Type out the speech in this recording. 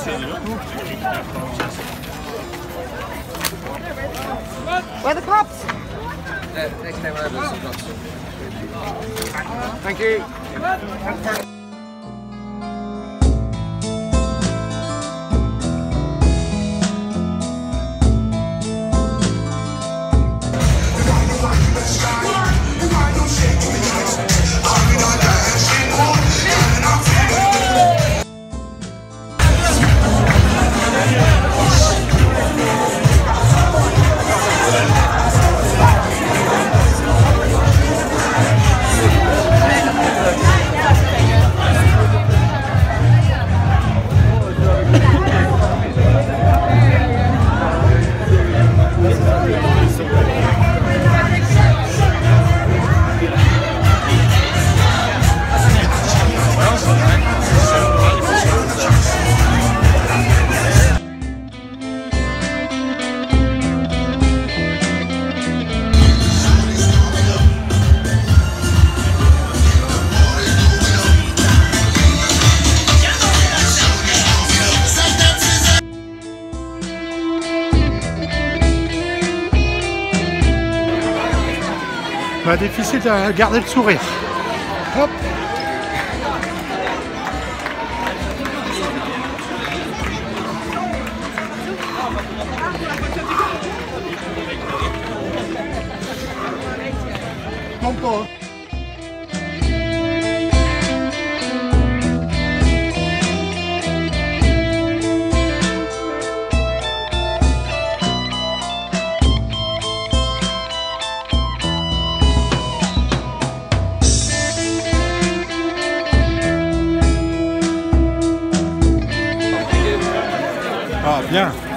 Where are the cops? Next time over, Thank you. Bah, difficile de garder le sourire. Pas. Yeah.